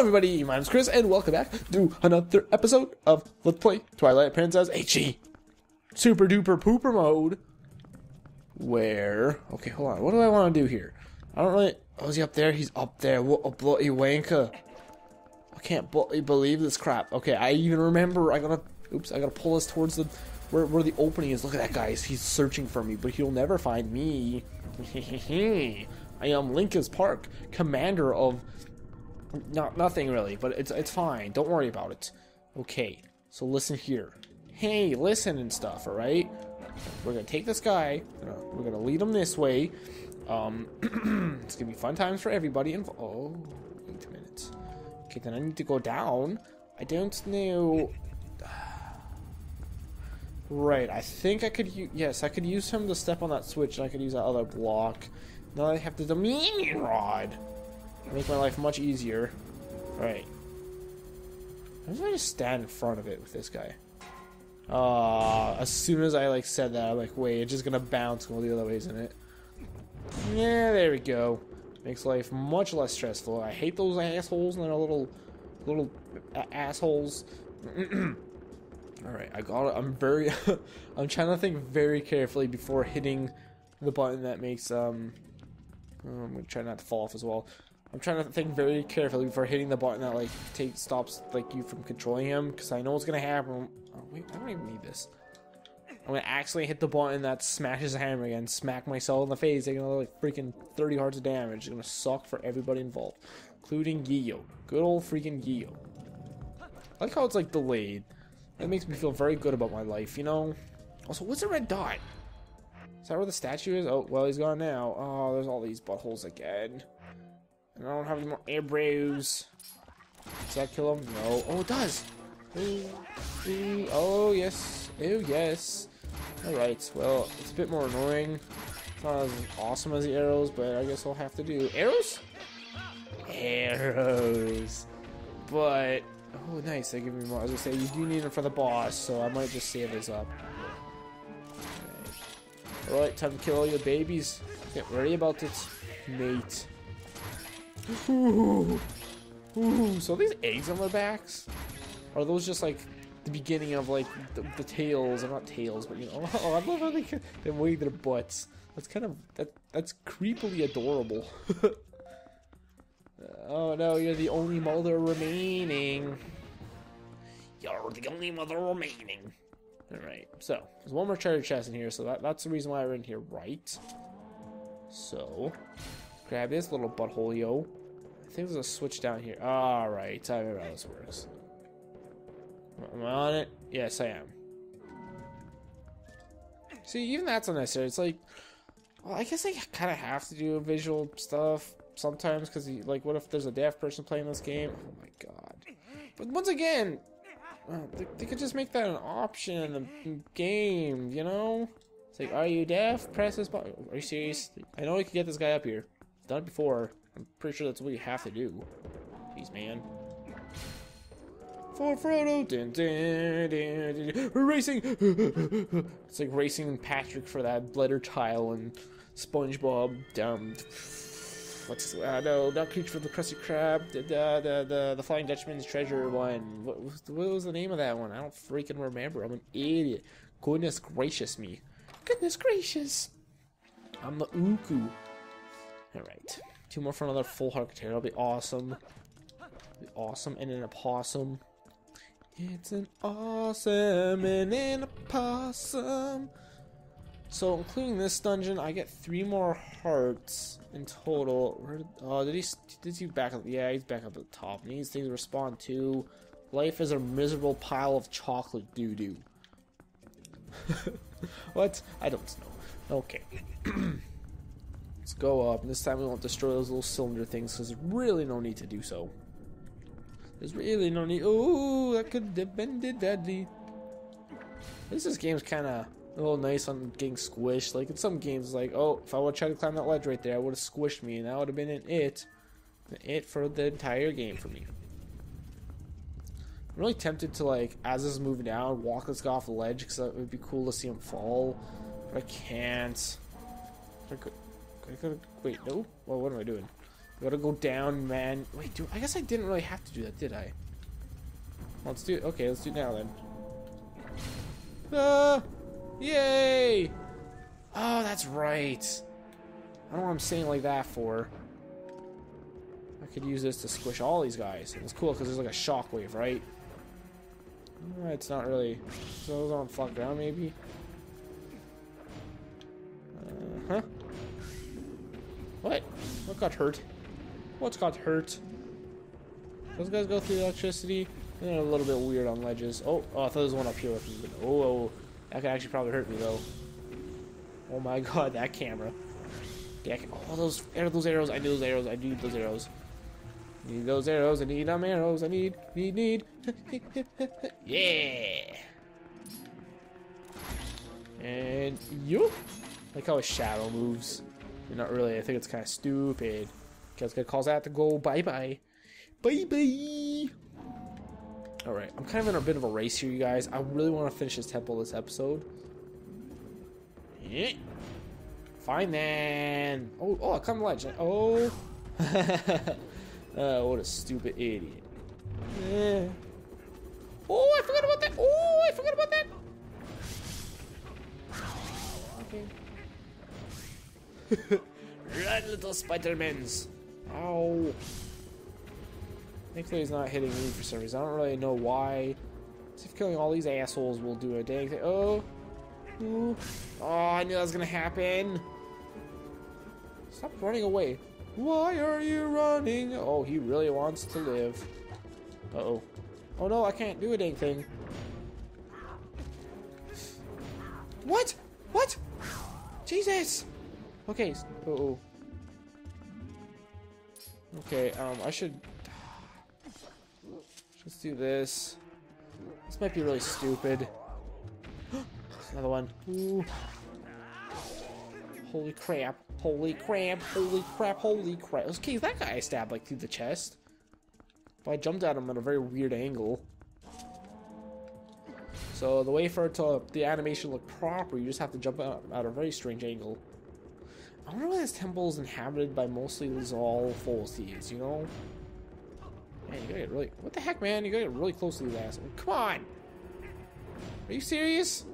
everybody, my name's Chris, and welcome back to another episode of Let's Play Twilight Princess HD Super Duper Pooper Mode. Where, okay, hold on, what do I want to do here? I don't really, oh, is he up there? He's up there, what a bloody wanker. I can't believe this crap. Okay, I even remember, I gotta, oops, I gotta pull us towards the, where, where the opening is. Look at that, guys, he's searching for me, but he'll never find me. I am Lincoln's Park, commander of not nothing really, but it's it's fine. Don't worry about it. Okay, so listen here. Hey, listen and stuff. All right, we're gonna take this guy. We're gonna lead him this way. Um, it's gonna be fun times for everybody. Inv- oh, wait a minute. Okay, then I need to go down. I don't know. Right, I think I could use, yes, I could use him to step on that switch, and I could use that other block. Now I have the Dominion Rod. Make my life much easier. Right. How do I just stand in front of it with this guy? Uh, as soon as I like said that, I'm like, wait, it's just gonna bounce all the other ways isn't it? Yeah, there we go. Makes life much less stressful. I hate those assholes and their little, little assholes. All right, I got it. I'm very, I'm trying to think very carefully before hitting the button that makes um. Oh, I'm gonna try not to fall off as well. I'm trying to think very carefully before hitting the button that like takes stops like you from controlling him because I know what's gonna happen. Oh wait, I don't even need this. I'm gonna accidentally hit the button that smashes the hammer again, smack myself in the face, taking another like freaking 30 hearts of damage. It's gonna suck for everybody involved, including Gio. Good old freaking Gio. I like how it's like delayed. That makes me feel very good about my life, you know. Also, what's a red dot? Is that where the statue is? Oh, well, he's gone now. Oh, there's all these buttholes again. I don't have any more arrows. Does that kill him? No. Oh, it does. Oh, yes. Oh, yes. Alright, well, it's a bit more annoying. It's not as awesome as the arrows, but I guess I'll have to do. Arrows? Arrows. But, oh, nice. They give me more. As I say, you do need them for the boss, so I might just save this up. Alright, time to kill all your babies. Get ready about it, mate. Ooh. Ooh. So these eggs on their backs? Are those just like the beginning of like the, the tails? Or not tails, but you know. Oh, I love how they they wave their butts. That's kind of that. That's creepily adorable. oh no, you're the only mother remaining. You're the only mother remaining. Alright, so there's one more treasure chest in here, so that, that's the reason why we're in here, right? So, grab this little butthole, yo. I think there's a switch down here. Alright, I remember how this works. Am I on it? Yes, I am. See, even that's unnecessary. It's like, well, I guess I kind of have to do visual stuff sometimes, because, like, what if there's a deaf person playing this game? Oh my god. But once again, uh, they, they, could just make that an option in the game, you know? It's like, are you deaf? Press this button. Are you serious? I know I could get this guy up here. Done it before. I'm pretty sure that's what you have to do. Jeez, man. For Frodo, dun, dun, dun, racing. it's like racing Patrick for that letter tile and SpongeBob down. What's uh, no, not Creature for the Krusty Krab. The the the, the Flying Dutchman's Treasure one. What what was the name of that one? I don't freaking remember. I'm an idiot. Goodness gracious me. Goodness gracious. I'm the Uku. All right. Two more for another full heart. That'll be awesome. Be awesome. And an opossum. It's an awesome and an opossum. So, including this dungeon, I get three more hearts in total. Where did, oh, did he, did he back up? Yeah, he's back up at the top. And these things respond to life is a miserable pile of chocolate doo-doo. what? I don't know. Okay. Let's go up. And this time we won't destroy those little cylinder things because there's really no need to do so. There's really no need. Oh, that could have been deadly. This is game's kind of a little nice on getting squished. Like in some games, like oh, if I would try to climb that ledge right there, I would have squished me, and that would have been an it, an it for the entire game for me. I'm really tempted to like, as this is moving down, walk this guy off the ledge because it would be cool to see him fall, but I can't. I could, I could, wait, no. Well, what am I doing? I gotta go down, man. Wait, do I guess I didn't really have to do that, did I? Let's do it. Okay, let's do it now then. Ah! Yay! Oh, that's right. I don't know what I'm saying like that for. I could use this to squish all these guys. It's cool because there's like a shockwave, right? It's not really. So those on flat ground, maybe? Got hurt? What's got hurt? Those guys go through electricity. They're a little bit weird on ledges. Oh, oh I thought there was one up here. Oh, oh, that could actually probably hurt me though. Oh my god, that camera. Yeah, oh, those, those arrows. I need those arrows. I need those arrows. Need those arrows. I need them arrows. I need, need, need. yeah. And you. Like how a shadow moves. Not really. I think it's kind of stupid. Because it calls out to go bye bye. Bye bye. Alright, I'm kind of in a bit of a race here, you guys. I really want to finish this temple this episode. Yeah. Fine then. Oh, oh, I come legend. Oh. uh, what a stupid idiot. Yeah. Oh, I forgot about that. Oh, I forgot about that. Okay. Run, little Spider-Mans. Ow. Thankfully he's not hitting me for some reason. I don't really know why. See if killing all these assholes will do a dang thing. Oh. Ooh. Oh, I knew that was gonna happen. Stop running away. Why are you running? Oh, he really wants to live. Uh-oh. Oh no, I can't do a dang thing. What? What? Jesus! Okay, uh oh. Okay, um, I should... Let's do this. This might be really stupid. Another one. Ooh. Holy crap. Holy crap. Holy crap. Holy crap. Okay, that guy I stabbed, like, through the chest. But I jumped at him at a very weird angle. So the way for it to, the animation look proper, you just have to jump out at a very strange angle. I wonder why this temple is inhabited by mostly Lizal thieves, you know? Man, you gotta get really... What the heck, man? You gotta get really close to these assholes. Come on! Are you serious?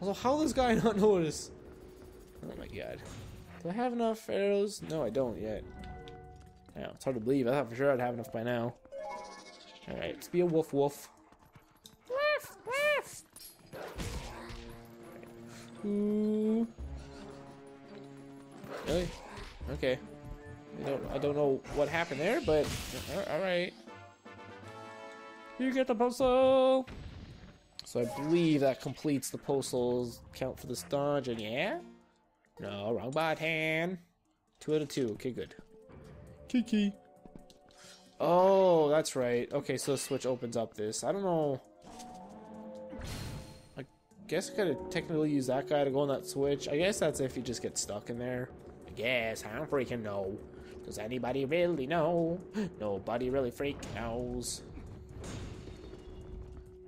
Also, how does this guy not notice? Oh my god. Do I have enough arrows? No, I don't yet. Yeah, it's hard to believe. I thought for sure I'd have enough by now. Alright, let's be a wolf wolf. Woof, woof! Ooh. Really? Okay. I don't, I don't know what happened there, but uh, alright. You get the postal! So I believe that completes the postals count for this dungeon, yeah? No, wrong button. Two out of two. Okay, good. Kiki. Oh, that's right. Okay, so the switch opens up this. I don't know. I guess I could technically use that guy to go on that switch. I guess that's if you just get stuck in there. I guess. I don't freaking know. Does anybody really know? Nobody really freak knows.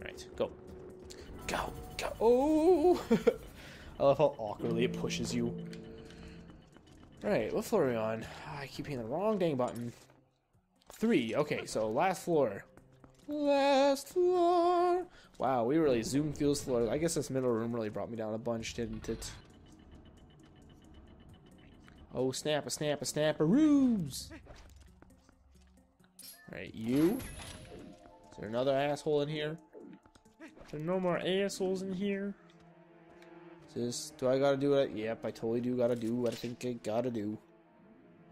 Right, go. Go, go. Oh! I love how awkwardly it pushes you. Alright, what floor are we on? Ah, I keep hitting the wrong dang button. Three. Okay, so last floor. Last floor. Wow, we really zoomed through this floor. I guess this middle room really brought me down a bunch, didn't it? Oh, snap, a snap, a snap, a ruse! Alright, you. Is there another asshole in here? there no more assholes in here? Is this, do I gotta do it? Yep, I totally do gotta do what I think I gotta do.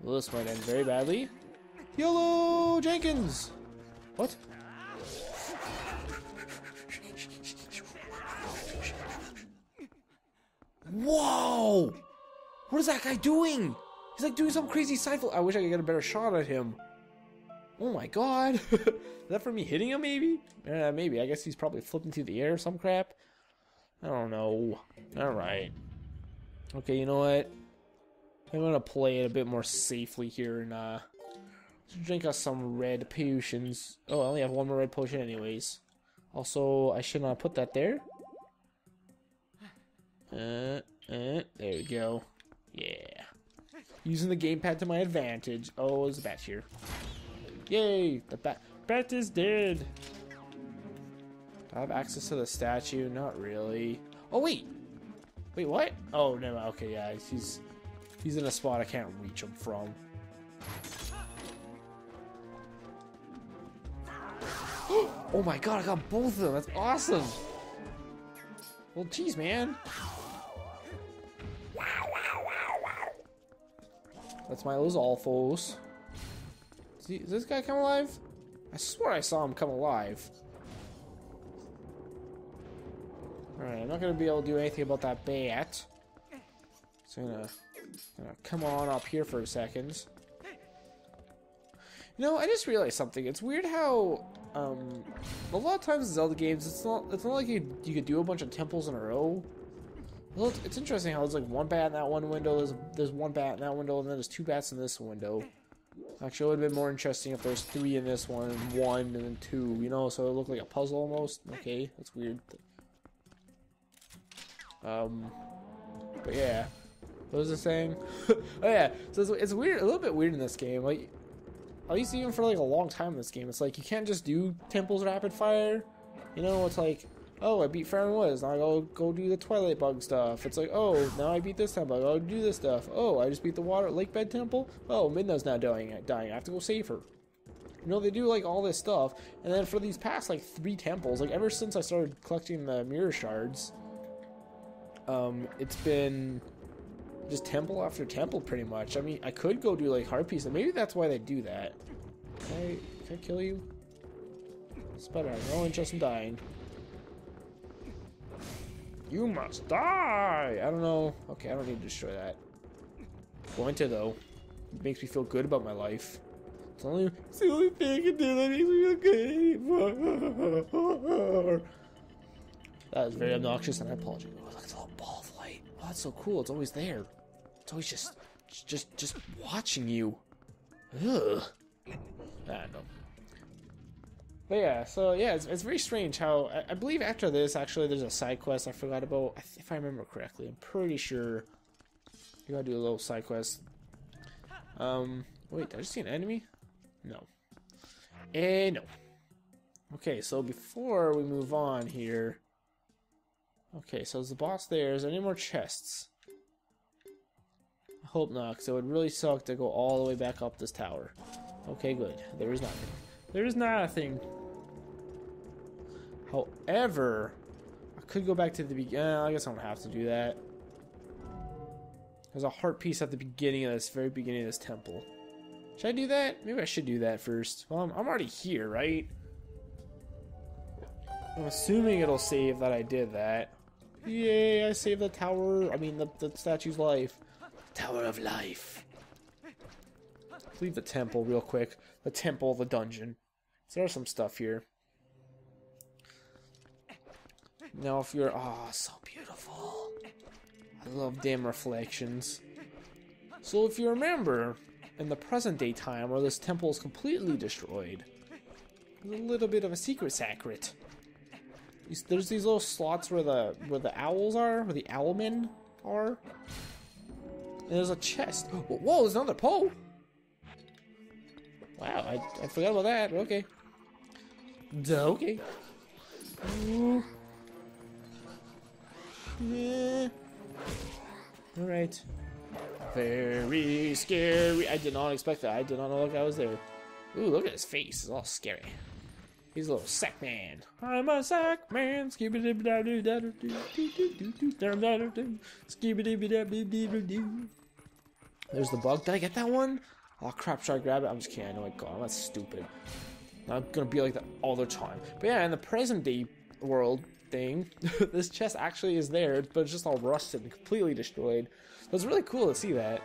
Well, this might end very badly. YOLO Jenkins! What? Whoa! What is that guy doing? He's like doing some crazy side flip. I wish I could get a better shot at him. Oh my god. is that for me hitting him, maybe? Uh, maybe. I guess he's probably flipping through the air or some crap. I don't know. Alright. Okay, you know what? I'm gonna play it a bit more safely here and, uh... Drink us some red potions. Oh, I only have one more red potion anyways. Also, I should not put that there. Uh, uh, there we go. Yeah. Using the gamepad to my advantage. Oh, there's a bat here. Yay! The bat bat is dead. Do I have access to the statue? Not really. Oh wait! Wait, what? Oh no, okay, yeah, he's he's in a spot I can't reach him from. oh my god, I got both of them. That's awesome. Well, geez, man. That's my Lizalfos. See, is this guy come alive? I swear I saw him come alive. Alright, I'm not gonna be able to do anything about that bat. So I'm gonna, gonna come on up here for a second. You know, I just realized something. It's weird how um, a lot of times in Zelda games, it's not it's not like you you could do a bunch of temples in a row. Well, it's, interesting how there's like one bat in that one window, there's there's one bat in that window, and then there's two bats in this window. Actually, it would have been more interesting if there's three in this one, and one, and then two, you know, so it looked like a puzzle almost. Okay, that's weird. Um, but yeah. What was I saying? oh yeah, so it's, it's weird, a little bit weird in this game. Like, at least even for like a long time in this game, it's like you can't just do temples rapid fire. You know, it's like oh, I beat Faron Woods, now I go go do the Twilight Bug stuff. It's like, oh, now I beat this temple, I go do this stuff. Oh, I just beat the Water Lake Bed Temple. Oh, Midna's now dying. Dying. I have to go save her. You know, they do like all this stuff, and then for these past like three temples, like ever since I started collecting the mirror shards, um, it's been just temple after temple pretty much. I mean, I could go do like hard pieces. Maybe that's why they do that. Can I, can I kill you? Spider, no interest in dying. You must die! I don't know. Okay, I don't need to destroy that. Going to, though. It makes me feel good about my life. It's, only, it's the only thing I can do that makes me feel good That was very obnoxious, and I apologize. Oh, look at the little ball of light. Oh, that's so cool. It's always there. It's always just, just, just watching you. Ugh. Ah, I don't know. But yeah, so yeah, it's, it's very strange how I, I, believe after this actually there's a side quest I forgot about. If I remember correctly, I'm pretty sure you gotta do a little side quest. Um, wait, did I just see an enemy? No. Eh, no. Okay, so before we move on here, okay, so is the boss there? Is there any more chests? I hope not, because it would really suck to go all the way back up this tower. Okay, good. There is nothing. There is nothing. However, I could go back to the beginning. Uh, I guess I don't have to do that. There's a heart piece at the beginning of this, very beginning of this temple. Should I do that? Maybe I should do that first. Well, I'm, I'm already here, right? I'm assuming it'll save that I did that. Yay, I saved the tower. I mean, the, the statue's life. Tower of Life. Leave the temple real quick. The temple, the dungeon. There's some stuff here. Now if you're... Oh, so beautiful. I love damn reflections. So if you remember, in the present day time where this temple is completely destroyed, there's a little bit of a secret secret. There's these little slots where the where the owls are, where the owlmen are. And there's a chest. Whoa, there's another pole! Wow, I, I forgot about that. Okay. Duh, okay. Ooh. Yeah. Alright. Very scary. I did not expect that. I did not know that guy was there. Ooh, look at his face. It's all scary. He's a little sack man. I'm a sack man. There's the bug. Did I get that one? Oh crap, should I grab it? I'm just kidding. I know I got it. That's stupid. I'm gonna be like that all the time. But yeah, in the present day world, thing. this chest actually is there, but it's just all rusted and completely destroyed. So it's really cool to see that.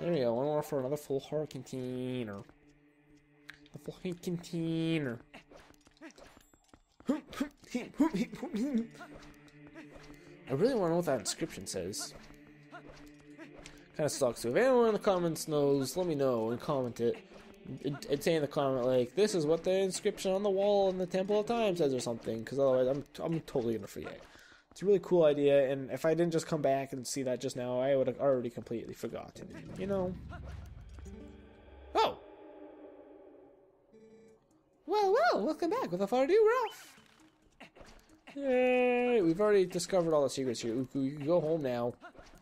There we go. One more for another full heart container. A full heart container. I really want to know what that inscription says. Kind of sucks. So if anyone in the comments knows, let me know and comment it it, say in the comment like this is what the inscription on the wall in the Temple of Time says or something because otherwise I'm I'm totally gonna forget. It's a really cool idea, and if I didn't just come back and see that just now, I would have already completely forgotten you know? Oh! Well, well, welcome back. With a far we're off! Yay! We've already discovered all the secrets here. You can go home now.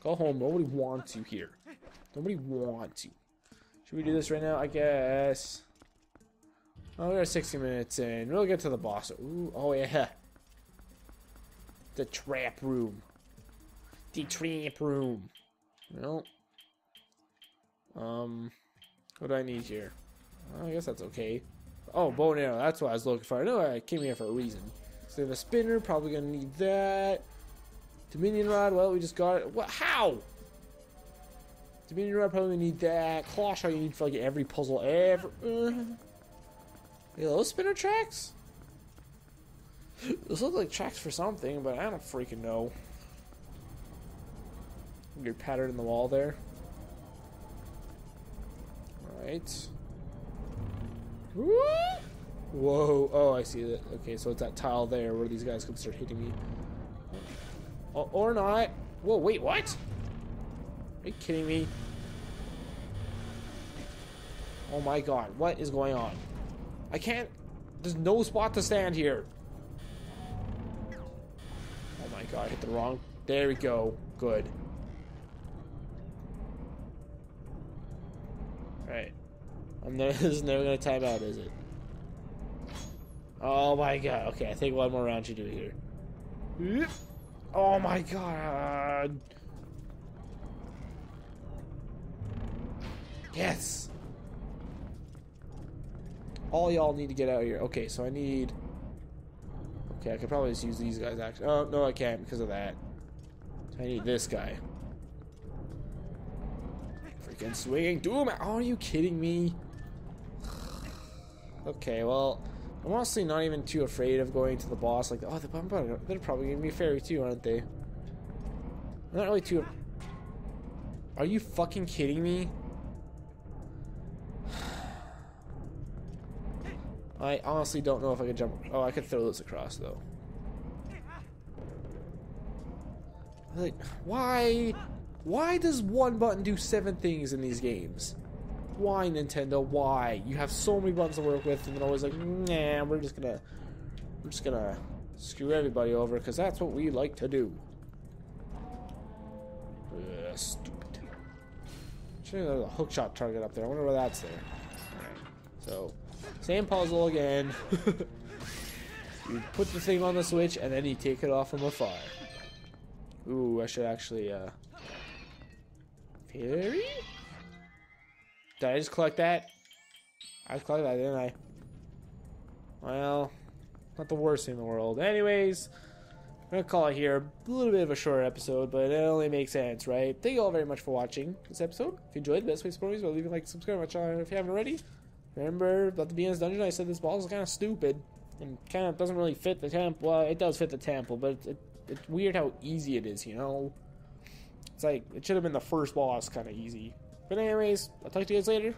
Go home. Nobody wants you here. Nobody wants you. Should we do this right now? I guess. Oh, we're 60 minutes in. We'll get to the boss. Ooh, oh, yeah. The trap room. The trap room. Well. Um. What do I need here? I guess that's okay. Oh, bow and arrow. That's what I was looking for. I know I came here for a reason. So the spinner. Probably gonna need that. Dominion rod. Well, we just got it. What? How? Dominion rod. Probably need that. Claw shot. You need for like every puzzle ever. Uh. Those spinner tracks? Those look like tracks for something, but I don't freaking know. Weird pattern in the wall there. Alright. Whoa. Oh, I see that. Okay, so it's that tile there where these guys can start hitting me. Oh, or not. Whoa, wait, what? Are you kidding me? Oh my god, what is going on? I can't... There's no spot to stand here. Oh my god, I hit the wrong... There we go. Good. Right. I'm never, this is never gonna time out, is it? Oh my god. Okay, I think one more round should do here. Oh my god. Yes. All y'all need to get out of here. Okay, so I need... Okay, I could probably just use these guys, actually. Oh, no, I can't because of that. I need this guy. Freaking swinging doom! Are you kidding me? okay, well, I'm honestly not even too afraid of going to the boss. Like, oh, the, they're probably to be fairy too, aren't they? I'm not really too... Are you fucking kidding me? I honestly don't know if I could jump. Oh, I could throw this across though. Like, why? Why does one button do seven things in these games? Why, Nintendo? Why? You have so many buttons to work with, and they're always like, nah, we're just gonna, we're just gonna screw everybody over because that's what we like to do. Ugh, stupid. Should there's a hookshot target up there. I wonder where that's there. Alright, so same puzzle again. you put the thing on the switch and then you take it off from afar. Ooh, I should actually, uh... Fairy? Did I just collect that? I just collected that, didn't I? Well, not the worst thing in the world. Anyways, I'm going to call it here. A little bit of a short episode, but it only makes sense, right? Thank you all very much for watching this episode. If you enjoyed, the best way to support me is by leaving a like subscribe to my channel if you haven't already. Remember about the BN's dungeon? I said this boss is kind of stupid and kind of doesn't really fit the temple. Well, it does fit the temple, but it, it, it's weird how easy it is, you know? It's like, it should have been the first boss kind of easy. But anyways, I'll talk to you guys later.